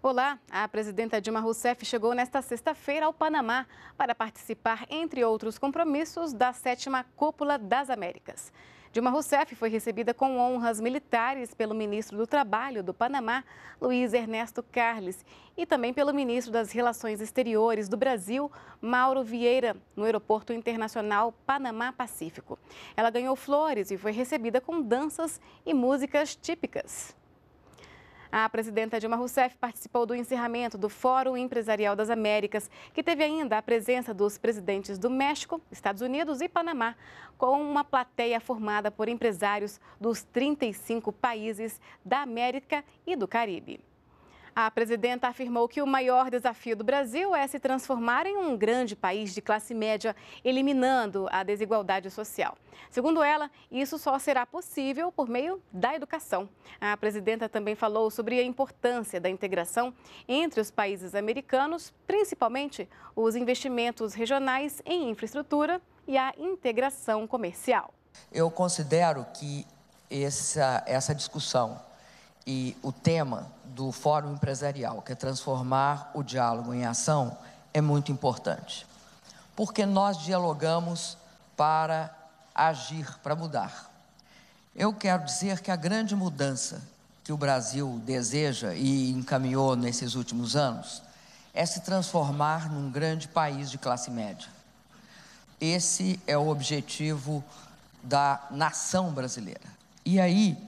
Olá, a presidenta Dilma Rousseff chegou nesta sexta-feira ao Panamá para participar, entre outros compromissos, da sétima Cúpula das Américas. Dilma Rousseff foi recebida com honras militares pelo ministro do Trabalho do Panamá, Luiz Ernesto Carles, e também pelo ministro das Relações Exteriores do Brasil, Mauro Vieira, no Aeroporto Internacional Panamá Pacífico. Ela ganhou flores e foi recebida com danças e músicas típicas. A presidenta Dilma Rousseff participou do encerramento do Fórum Empresarial das Américas, que teve ainda a presença dos presidentes do México, Estados Unidos e Panamá, com uma plateia formada por empresários dos 35 países da América e do Caribe. A presidenta afirmou que o maior desafio do Brasil é se transformar em um grande país de classe média, eliminando a desigualdade social. Segundo ela, isso só será possível por meio da educação. A presidenta também falou sobre a importância da integração entre os países americanos, principalmente os investimentos regionais em infraestrutura e a integração comercial. Eu considero que essa, essa discussão e o tema do Fórum Empresarial, que é transformar o diálogo em ação, é muito importante. Porque nós dialogamos para agir, para mudar. Eu quero dizer que a grande mudança que o Brasil deseja e encaminhou nesses últimos anos é se transformar num grande país de classe média. Esse é o objetivo da nação brasileira. E aí,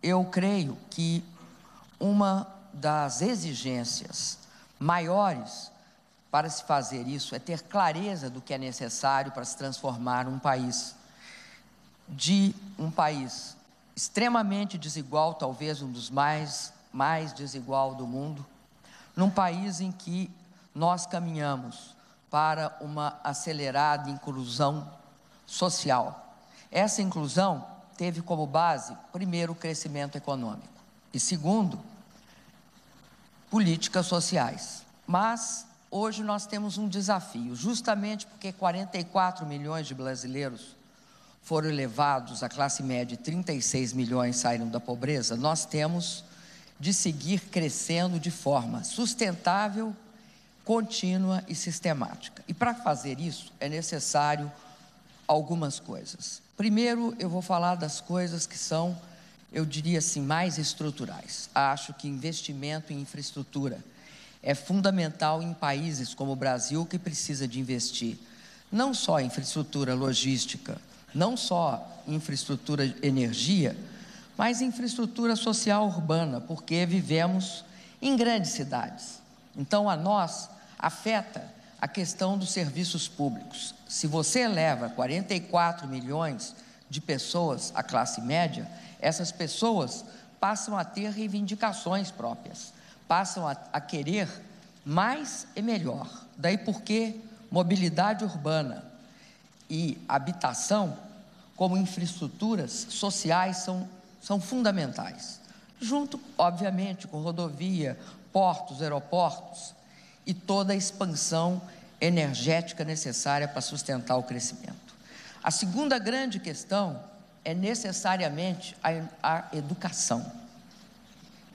eu creio que uma das exigências maiores para se fazer isso é ter clareza do que é necessário para se transformar um país de um país extremamente desigual, talvez um dos mais mais desigual do mundo, num país em que nós caminhamos para uma acelerada inclusão social. Essa inclusão teve como base, primeiro, o crescimento econômico e, segundo, políticas sociais. Mas hoje nós temos um desafio, justamente porque 44 milhões de brasileiros foram elevados à classe média e 36 milhões saíram da pobreza, nós temos de seguir crescendo de forma sustentável, contínua e sistemática. E para fazer isso é necessário algumas coisas. Primeiro, eu vou falar das coisas que são, eu diria assim, mais estruturais. Acho que investimento em infraestrutura é fundamental em países como o Brasil, que precisa de investir não só em infraestrutura logística, não só em infraestrutura de energia, mas em infraestrutura social urbana, porque vivemos em grandes cidades. Então, a nós afeta a questão dos serviços públicos. Se você eleva 44 milhões de pessoas à classe média, essas pessoas passam a ter reivindicações próprias, passam a, a querer mais e melhor. Daí porque mobilidade urbana e habitação, como infraestruturas sociais, são, são fundamentais. Junto, obviamente, com rodovia, portos, aeroportos e toda a expansão energética necessária para sustentar o crescimento. A segunda grande questão é necessariamente a, a educação.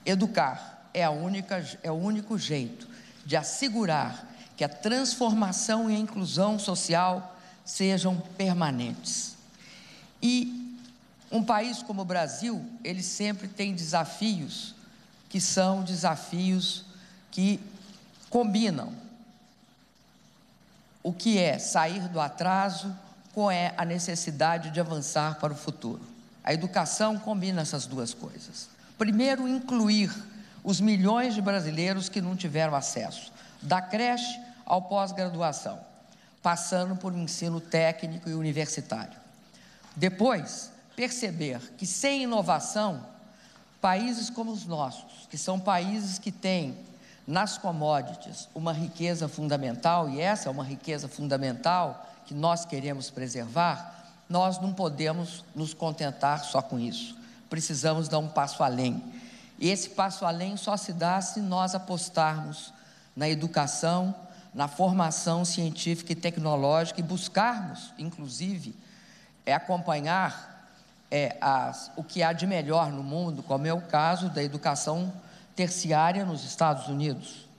Educar é, a única, é o único jeito de assegurar que a transformação e a inclusão social sejam permanentes. E um país como o Brasil, ele sempre tem desafios que são desafios que combinam o que é sair do atraso com é a necessidade de avançar para o futuro. A educação combina essas duas coisas. Primeiro, incluir os milhões de brasileiros que não tiveram acesso, da creche ao pós-graduação, passando por ensino técnico e universitário. Depois, perceber que sem inovação, países como os nossos, que são países que têm nas commodities uma riqueza fundamental, e essa é uma riqueza fundamental que nós queremos preservar, nós não podemos nos contentar só com isso. Precisamos dar um passo além. E esse passo além só se dá se nós apostarmos na educação, na formação científica e tecnológica e buscarmos, inclusive, é acompanhar é, as, o que há de melhor no mundo, como é o caso da educação terciária nos Estados Unidos.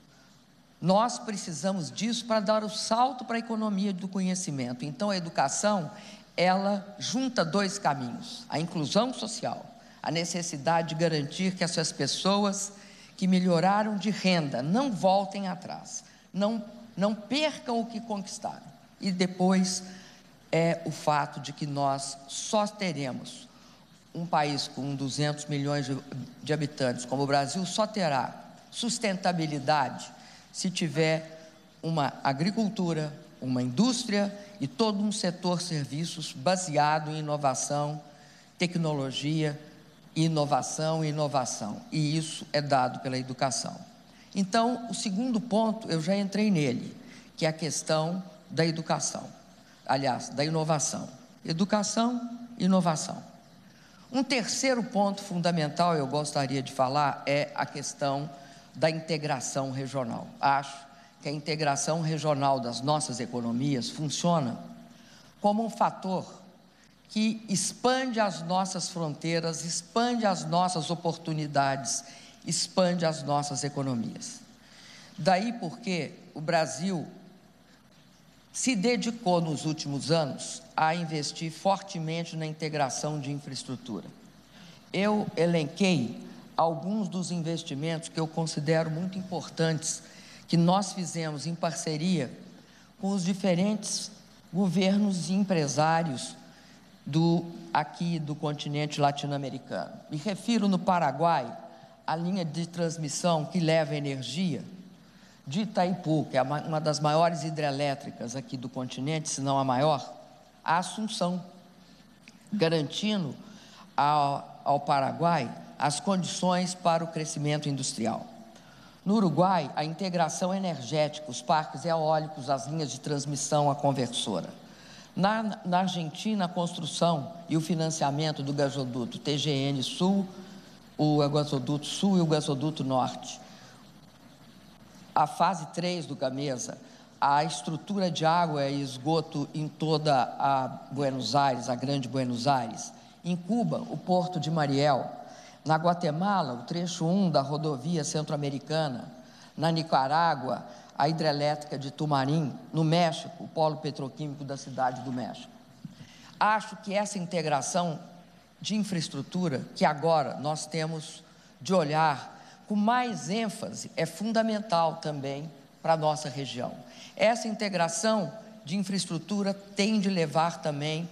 Nós precisamos disso para dar o salto para a economia do conhecimento. Então, a educação, ela junta dois caminhos: a inclusão social, a necessidade de garantir que essas pessoas que melhoraram de renda não voltem atrás, não, não percam o que conquistaram. E depois é o fato de que nós só teremos um país com 200 milhões de, de habitantes, como o Brasil, só terá sustentabilidade se tiver uma agricultura, uma indústria e todo um setor serviços baseado em inovação, tecnologia, inovação e inovação. E isso é dado pela educação. Então, o segundo ponto, eu já entrei nele, que é a questão da educação. Aliás, da inovação. Educação, inovação. Um terceiro ponto fundamental eu gostaria de falar é a questão da integração regional. Acho que a integração regional das nossas economias funciona como um fator que expande as nossas fronteiras, expande as nossas oportunidades, expande as nossas economias. Daí porque o Brasil se dedicou nos últimos anos a investir fortemente na integração de infraestrutura. Eu elenquei alguns dos investimentos que eu considero muito importantes que nós fizemos em parceria com os diferentes governos e empresários do aqui do continente latino-americano. Me refiro no Paraguai à linha de transmissão que leva energia de Itaipu, que é uma das maiores hidrelétricas aqui do continente, se não a maior, a Assunção, garantindo ao, ao Paraguai as condições para o crescimento industrial. No Uruguai, a integração energética, os parques eólicos, as linhas de transmissão, a conversora. Na, na Argentina, a construção e o financiamento do gasoduto TGN Sul, o gasoduto Sul e o gasoduto Norte a fase 3 do Gamesa, a estrutura de água e esgoto em toda a Buenos Aires, a grande Buenos Aires. Em Cuba, o porto de Mariel. Na Guatemala, o trecho 1 da rodovia centro-americana. Na Nicarágua, a hidrelétrica de Tumarim. No México, o polo petroquímico da cidade do México. Acho que essa integração de infraestrutura que agora nós temos de olhar com mais ênfase é fundamental também para a nossa região. Essa integração de infraestrutura tem de levar também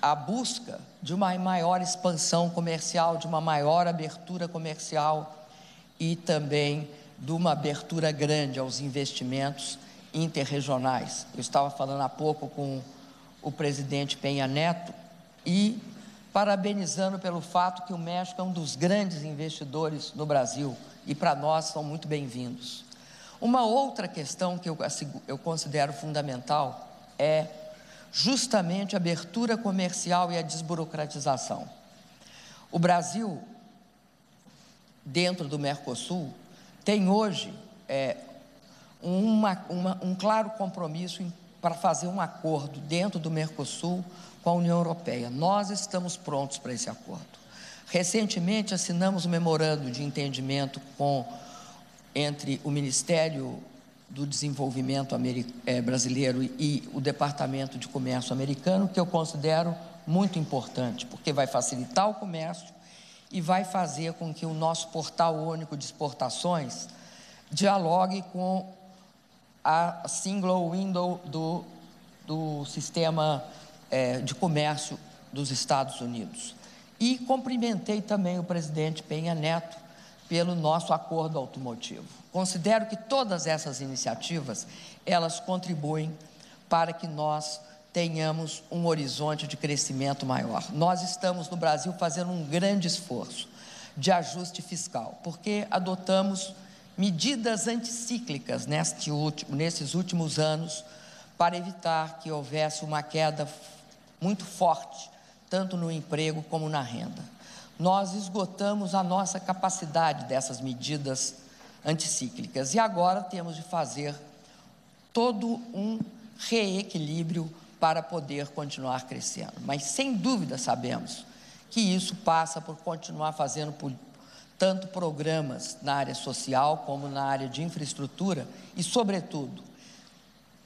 à busca de uma maior expansão comercial, de uma maior abertura comercial e também de uma abertura grande aos investimentos interregionais. Eu estava falando há pouco com o presidente Penha Neto e parabenizando pelo fato que o México é um dos grandes investidores no Brasil e para nós são muito bem-vindos. Uma outra questão que eu considero fundamental é justamente a abertura comercial e a desburocratização. O Brasil, dentro do Mercosul, tem hoje é, uma, uma, um claro compromisso para fazer um acordo dentro do Mercosul com a União Europeia. Nós estamos prontos para esse acordo. Recentemente assinamos um memorando de entendimento com entre o Ministério do Desenvolvimento é, Brasileiro e o Departamento de Comércio americano, que eu considero muito importante, porque vai facilitar o comércio e vai fazer com que o nosso portal único de exportações dialogue com a single window do, do sistema é, de comércio dos Estados Unidos. E cumprimentei também o presidente Penha Neto pelo nosso acordo automotivo. Considero que todas essas iniciativas, elas contribuem para que nós tenhamos um horizonte de crescimento maior. Nós estamos no Brasil fazendo um grande esforço de ajuste fiscal, porque adotamos medidas anticíclicas neste último, nesses últimos anos para evitar que houvesse uma queda muito forte tanto no emprego como na renda. Nós esgotamos a nossa capacidade dessas medidas anticíclicas e agora temos de fazer todo um reequilíbrio para poder continuar crescendo. Mas sem dúvida sabemos que isso passa por continuar fazendo tanto programas na área social como na área de infraestrutura e, sobretudo,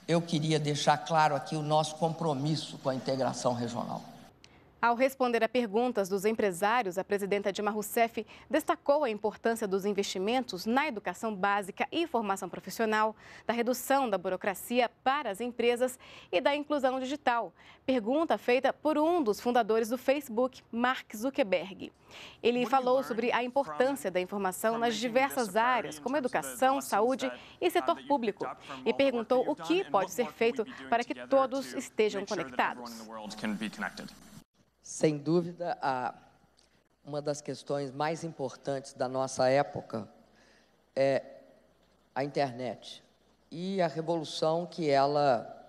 eu queria deixar claro aqui o nosso compromisso com a integração regional. Ao responder a perguntas dos empresários, a presidenta Dilma Rousseff destacou a importância dos investimentos na educação básica e formação profissional, da redução da burocracia para as empresas e da inclusão digital. Pergunta feita por um dos fundadores do Facebook, Mark Zuckerberg. Ele falou sobre a importância da informação nas diversas áreas, como educação, saúde e setor público, e perguntou o que pode ser feito para que todos estejam conectados. Sem dúvida, a, uma das questões mais importantes da nossa época é a internet e a revolução que ela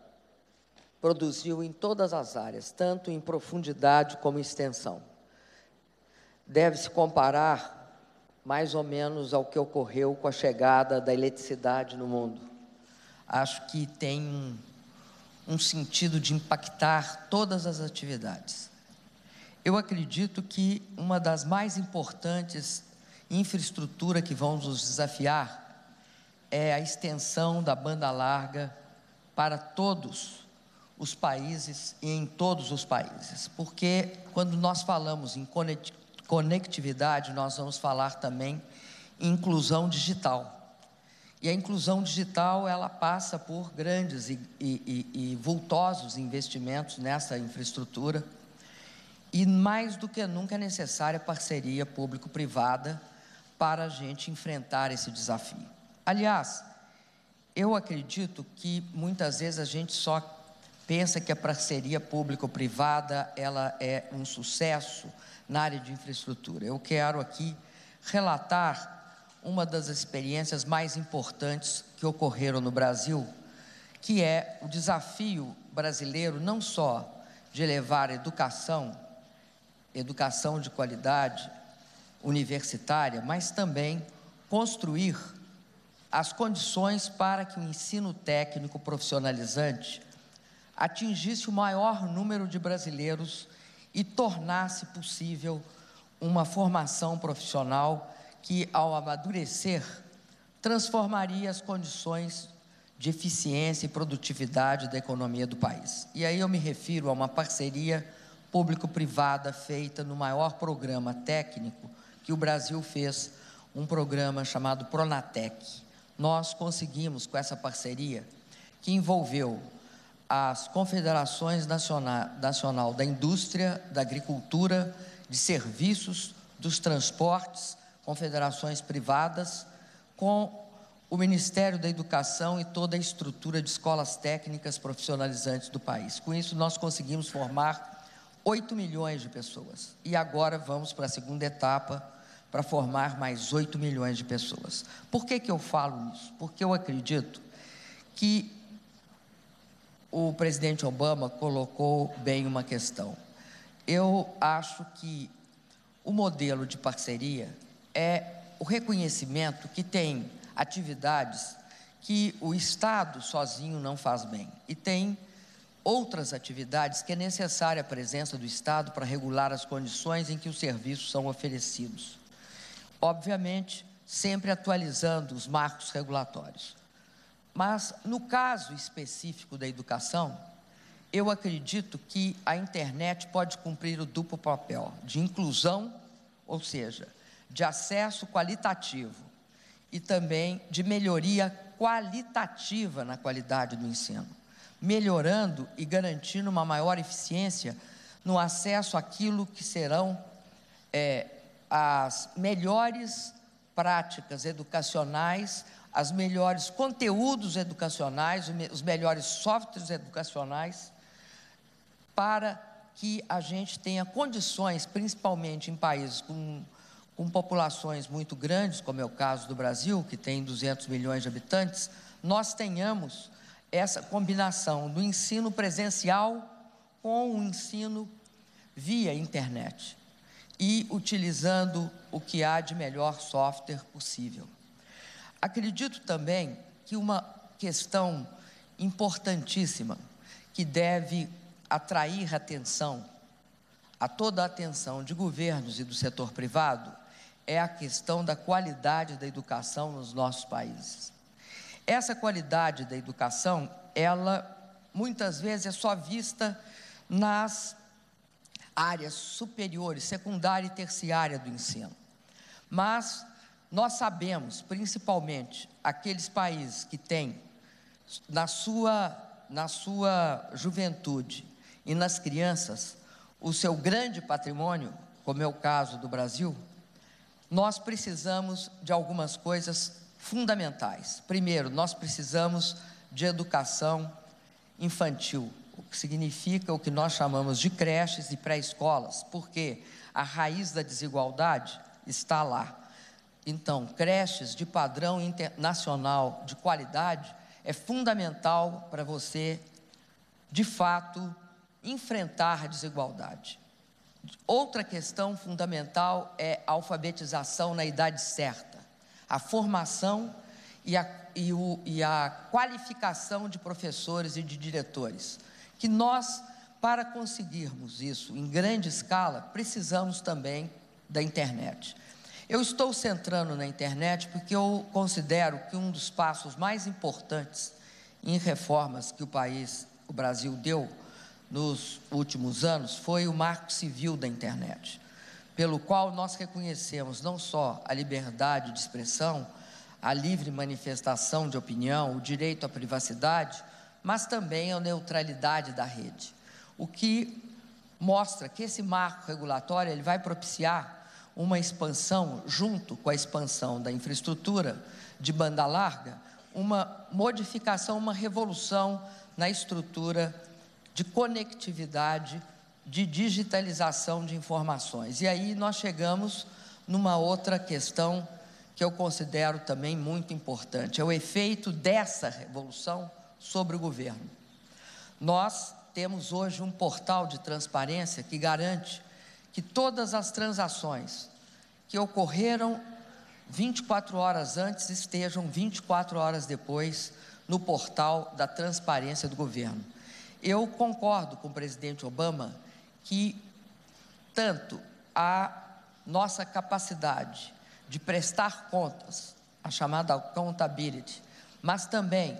produziu em todas as áreas, tanto em profundidade como em extensão. Deve-se comparar mais ou menos ao que ocorreu com a chegada da eletricidade no mundo. Acho que tem um, um sentido de impactar todas as atividades. Eu acredito que uma das mais importantes infraestrutura que vão nos desafiar é a extensão da banda larga para todos os países e em todos os países. Porque quando nós falamos em conectividade, nós vamos falar também em inclusão digital. E a inclusão digital, ela passa por grandes e, e, e, e vultosos investimentos nessa infraestrutura e mais do que nunca é necessária parceria público-privada para a gente enfrentar esse desafio. Aliás, eu acredito que muitas vezes a gente só pensa que a parceria público-privada ela é um sucesso na área de infraestrutura. Eu quero aqui relatar uma das experiências mais importantes que ocorreram no Brasil, que é o desafio brasileiro não só de levar a educação educação de qualidade universitária, mas também construir as condições para que o ensino técnico profissionalizante atingisse o maior número de brasileiros e tornasse possível uma formação profissional que, ao amadurecer, transformaria as condições de eficiência e produtividade da economia do país. E aí eu me refiro a uma parceria público-privada feita no maior programa técnico que o Brasil fez, um programa chamado Pronatec. Nós conseguimos, com essa parceria, que envolveu as confederações nacional, nacional da indústria, da agricultura, de serviços, dos transportes, confederações privadas, com o Ministério da Educação e toda a estrutura de escolas técnicas profissionalizantes do país. Com isso, nós conseguimos formar 8 milhões de pessoas. E agora vamos para a segunda etapa para formar mais 8 milhões de pessoas. Por que, que eu falo isso? Porque eu acredito que o presidente Obama colocou bem uma questão. Eu acho que o modelo de parceria é o reconhecimento que tem atividades que o Estado sozinho não faz bem e tem outras atividades que é necessária a presença do Estado para regular as condições em que os serviços são oferecidos. Obviamente, sempre atualizando os marcos regulatórios. Mas, no caso específico da educação, eu acredito que a internet pode cumprir o duplo papel de inclusão, ou seja, de acesso qualitativo e também de melhoria qualitativa na qualidade do ensino melhorando e garantindo uma maior eficiência no acesso àquilo que serão é, as melhores práticas educacionais, as melhores conteúdos educacionais, os melhores softwares educacionais, para que a gente tenha condições, principalmente em países com, com populações muito grandes, como é o caso do Brasil, que tem 200 milhões de habitantes, nós tenhamos essa combinação do ensino presencial com o ensino via internet e utilizando o que há de melhor software possível. Acredito também que uma questão importantíssima que deve atrair atenção, a toda a atenção de governos e do setor privado, é a questão da qualidade da educação nos nossos países. Essa qualidade da educação, ela muitas vezes é só vista nas áreas superiores, secundária e terciária do ensino. Mas nós sabemos, principalmente aqueles países que têm na sua, na sua juventude e nas crianças o seu grande patrimônio, como é o caso do Brasil, nós precisamos de algumas coisas fundamentais. Primeiro, nós precisamos de educação infantil, o que significa o que nós chamamos de creches e pré-escolas, porque a raiz da desigualdade está lá. Então, creches de padrão internacional de qualidade é fundamental para você, de fato, enfrentar a desigualdade. Outra questão fundamental é a alfabetização na idade certa, a formação e a, e, o, e a qualificação de professores e de diretores. Que nós, para conseguirmos isso em grande escala, precisamos também da internet. Eu estou centrando na internet porque eu considero que um dos passos mais importantes em reformas que o país, o Brasil, deu nos últimos anos foi o Marco Civil da Internet, pelo qual nós reconhecemos não só a liberdade de expressão, a livre manifestação de opinião, o direito à privacidade, mas também a neutralidade da rede. O que mostra que esse marco regulatório ele vai propiciar uma expansão junto com a expansão da infraestrutura de banda larga, uma modificação, uma revolução na estrutura de conectividade, de digitalização de informações. E aí nós chegamos numa outra questão que eu considero também muito importante: é o efeito dessa revolução sobre o governo. Nós temos hoje um portal de transparência que garante que todas as transações que ocorreram 24 horas antes estejam 24 horas depois no portal da transparência do governo. Eu concordo com o presidente Obama que tanto a nossa capacidade de prestar contas, a chamada accountability, mas também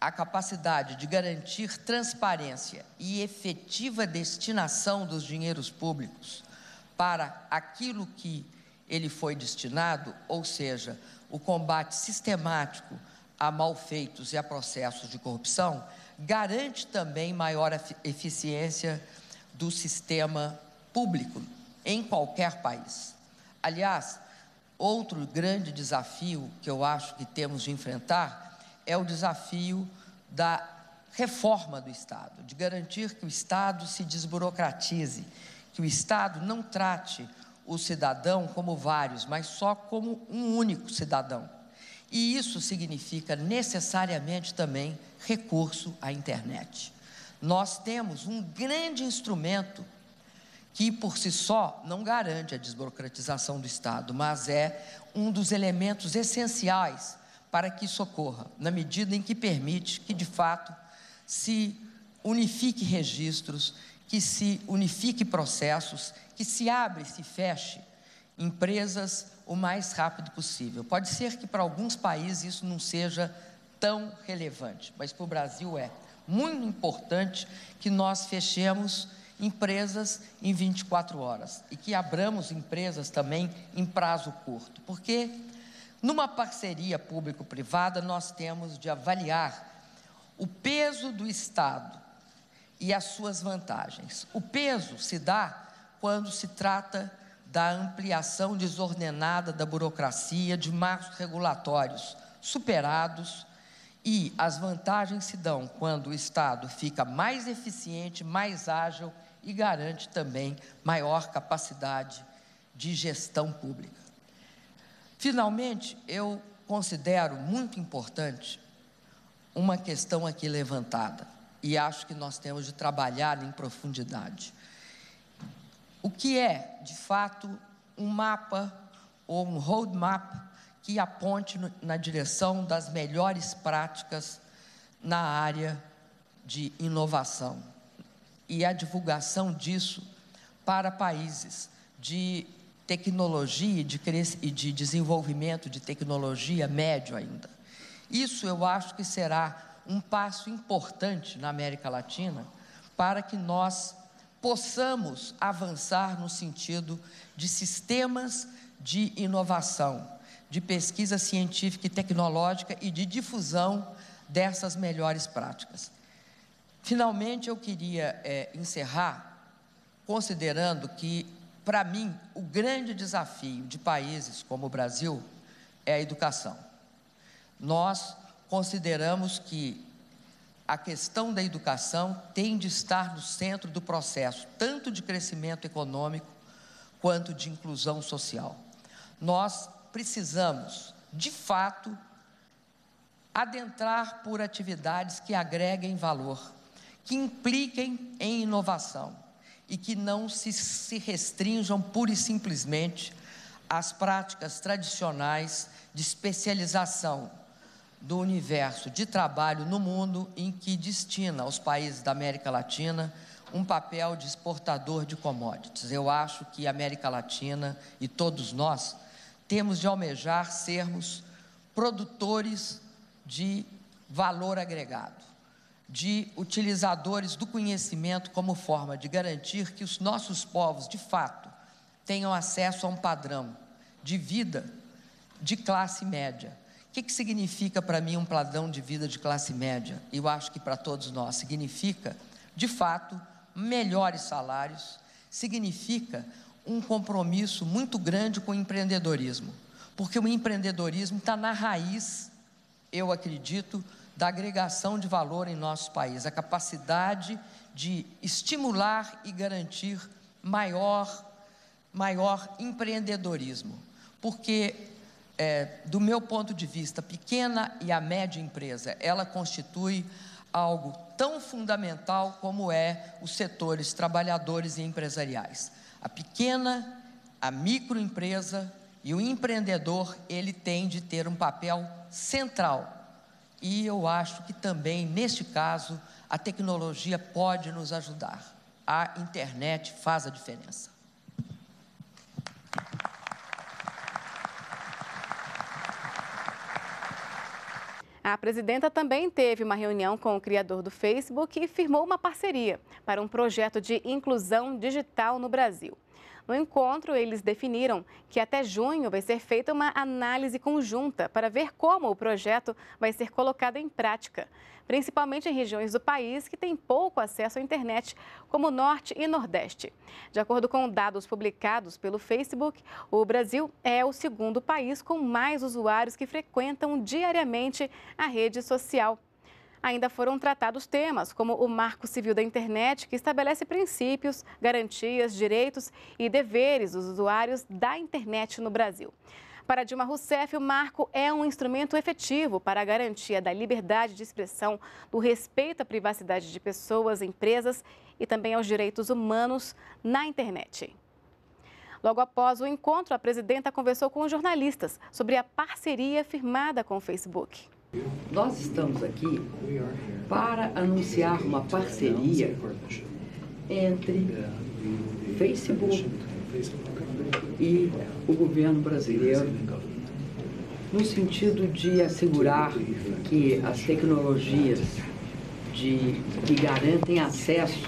a capacidade de garantir transparência e efetiva destinação dos dinheiros públicos para aquilo que ele foi destinado, ou seja, o combate sistemático a malfeitos e a processos de corrupção, garante também maior eficiência do sistema público em qualquer país. Aliás, outro grande desafio que eu acho que temos de enfrentar é o desafio da reforma do Estado, de garantir que o Estado se desburocratize, que o Estado não trate o cidadão como vários, mas só como um único cidadão. E isso significa necessariamente também recurso à internet. Nós temos um grande instrumento que por si só não garante a desburocratização do Estado, mas é um dos elementos essenciais para que isso ocorra, na medida em que permite que, de fato, se unifique registros, que se unifique processos, que se abre e se feche empresas o mais rápido possível. Pode ser que para alguns países isso não seja tão relevante, mas para o Brasil é muito importante que nós fechemos empresas em 24 horas e que abramos empresas também em prazo curto, porque numa parceria público-privada nós temos de avaliar o peso do Estado e as suas vantagens. O peso se dá quando se trata da ampliação desordenada da burocracia, de marcos regulatórios superados e as vantagens se dão quando o Estado fica mais eficiente, mais ágil e garante também maior capacidade de gestão pública. Finalmente, eu considero muito importante uma questão aqui levantada e acho que nós temos de trabalhar em profundidade. O que é, de fato, um mapa ou um roadmap que aponte na direção das melhores práticas na área de inovação e a divulgação disso para países de tecnologia e de desenvolvimento de tecnologia médio ainda. Isso eu acho que será um passo importante na América Latina para que nós possamos avançar no sentido de sistemas de inovação, de pesquisa científica e tecnológica e de difusão dessas melhores práticas. Finalmente, eu queria é, encerrar considerando que, para mim, o grande desafio de países como o Brasil é a educação. Nós consideramos que a questão da educação tem de estar no centro do processo, tanto de crescimento econômico quanto de inclusão social. Nós precisamos, de fato, adentrar por atividades que agreguem valor, que impliquem em inovação e que não se, se restringam pura e simplesmente às práticas tradicionais de especialização do universo de trabalho no mundo em que destina aos países da América Latina um papel de exportador de commodities. Eu acho que a América Latina e todos nós temos de almejar sermos produtores de valor agregado, de utilizadores do conhecimento como forma de garantir que os nossos povos, de fato, tenham acesso a um padrão de vida de classe média que, que significa para mim um padrão de vida de classe média? Eu acho que para todos nós significa, de fato, melhores salários, significa um compromisso muito grande com o empreendedorismo, porque o empreendedorismo está na raiz, eu acredito, da agregação de valor em nosso país, a capacidade de estimular e garantir maior, maior empreendedorismo, porque é, do meu ponto de vista, pequena e a média empresa, ela constitui algo tão fundamental como é os setores trabalhadores e empresariais. A pequena, a microempresa e o empreendedor, ele tem de ter um papel central. E eu acho que também, neste caso, a tecnologia pode nos ajudar. A internet faz a diferença. A presidenta também teve uma reunião com o criador do Facebook e firmou uma parceria para um projeto de inclusão digital no Brasil. No encontro, eles definiram que até junho vai ser feita uma análise conjunta para ver como o projeto vai ser colocado em prática, principalmente em regiões do país que têm pouco acesso à internet, como Norte e Nordeste. De acordo com dados publicados pelo Facebook, o Brasil é o segundo país com mais usuários que frequentam diariamente a rede social. Ainda foram tratados temas como o Marco Civil da Internet, que estabelece princípios, garantias, direitos e deveres dos usuários da internet no Brasil. Para Dilma Rousseff, o marco é um instrumento efetivo para a garantia da liberdade de expressão, do respeito à privacidade de pessoas, empresas e também aos direitos humanos na internet. Logo após o encontro, a presidenta conversou com os jornalistas sobre a parceria firmada com o Facebook. Nós estamos aqui para anunciar uma parceria entre Facebook e o governo brasileiro, no sentido de assegurar que as tecnologias de, que garantem acesso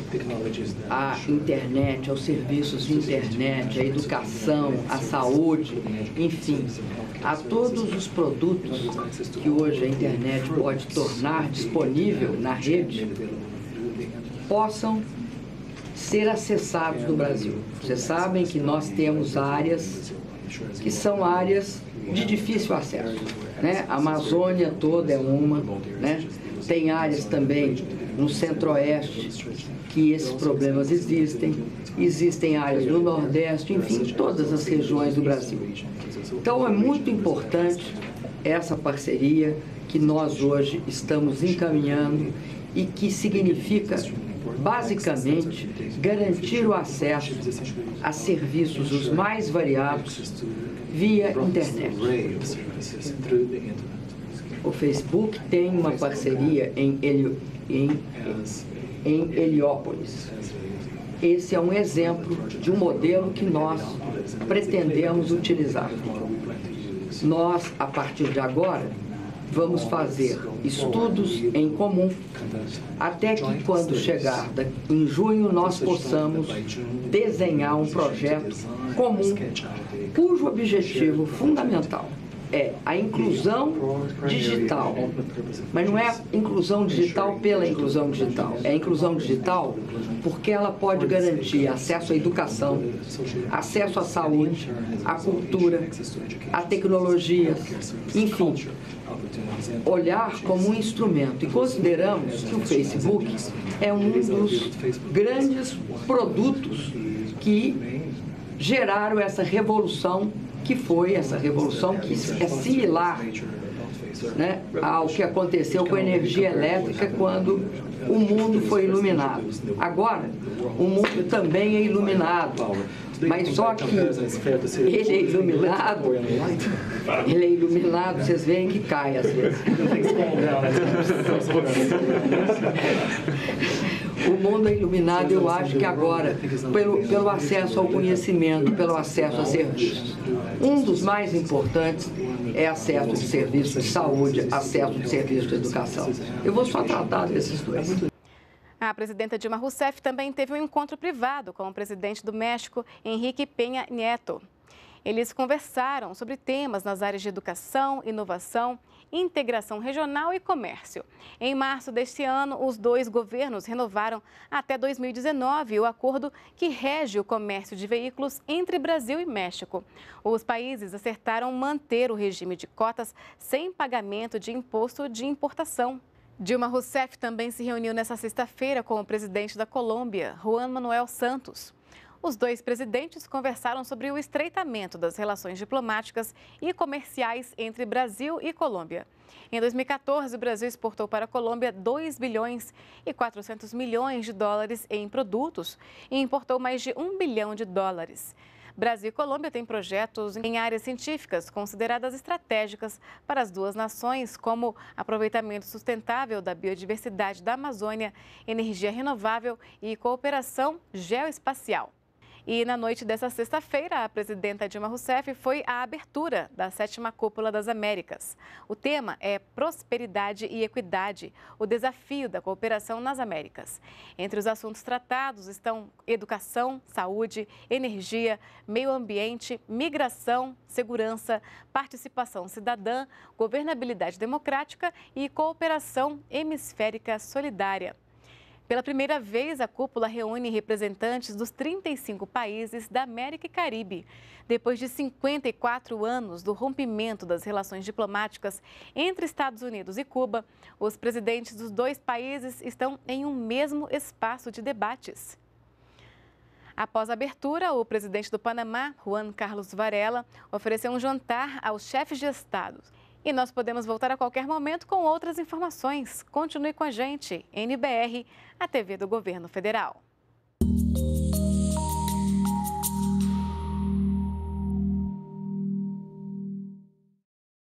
à internet, aos serviços de internet, à educação, à saúde, enfim, a todos os produtos que hoje a internet pode tornar disponível na rede, possam ser acessados no Brasil. Vocês sabem que nós temos áreas que são áreas de difícil acesso. Né? A Amazônia toda é uma, né? Tem áreas também no centro-oeste que esses problemas existem, existem áreas no nordeste, enfim, todas as regiões do Brasil. Então é muito importante essa parceria que nós hoje estamos encaminhando e que significa basicamente garantir o acesso a serviços os mais variados via internet. O Facebook tem uma parceria em, Heli, em, em Heliópolis esse é um exemplo de um modelo que nós pretendemos utilizar. Nós, a partir de agora, vamos fazer estudos em comum, até que quando chegar em junho nós possamos desenhar um projeto comum, cujo objetivo fundamental é a inclusão digital. Mas não é inclusão digital pela inclusão digital. É inclusão digital porque ela pode garantir acesso à educação, acesso à saúde, à cultura, à tecnologia, enfim, olhar como um instrumento. E consideramos que o Facebook é um dos grandes produtos que geraram essa revolução que foi essa revolução que é similar né, ao que aconteceu com a energia elétrica quando o mundo foi iluminado. Agora, o mundo também é iluminado, mas só que ele é iluminado, ele é iluminado, vocês veem que cai às vezes. O mundo é iluminado, eu acho que agora, pelo, pelo acesso ao conhecimento, pelo acesso a serviços. Um dos mais importantes é acesso de serviços de saúde, acesso de serviços de educação. Eu vou só tratar desses dois. A presidenta Dilma Rousseff também teve um encontro privado com o presidente do México, Henrique Penha Nieto. Eles conversaram sobre temas nas áreas de educação, inovação, integração regional e comércio. Em março deste ano, os dois governos renovaram até 2019 o acordo que rege o comércio de veículos entre Brasil e México. Os países acertaram manter o regime de cotas sem pagamento de imposto de importação. Dilma Rousseff também se reuniu nesta sexta-feira com o presidente da Colômbia, Juan Manuel Santos. Os dois presidentes conversaram sobre o estreitamento das relações diplomáticas e comerciais entre Brasil e Colômbia. Em 2014, o Brasil exportou para a Colômbia 2 bilhões e 400 milhões de dólares em produtos e importou mais de 1 bilhão de dólares. Brasil e Colômbia têm projetos em áreas científicas consideradas estratégicas para as duas nações, como aproveitamento sustentável da biodiversidade da Amazônia, energia renovável e cooperação geoespacial. E na noite dessa sexta-feira, a presidenta Dilma Rousseff foi à abertura da sétima Cúpula das Américas. O tema é Prosperidade e Equidade, o desafio da cooperação nas Américas. Entre os assuntos tratados estão educação, saúde, energia, meio ambiente, migração, segurança, participação cidadã, governabilidade democrática e cooperação hemisférica solidária. Pela primeira vez, a cúpula reúne representantes dos 35 países da América e Caribe. Depois de 54 anos do rompimento das relações diplomáticas entre Estados Unidos e Cuba, os presidentes dos dois países estão em um mesmo espaço de debates. Após a abertura, o presidente do Panamá, Juan Carlos Varela, ofereceu um jantar aos chefes de Estado. E nós podemos voltar a qualquer momento com outras informações. Continue com a gente, NBR, a TV do Governo Federal.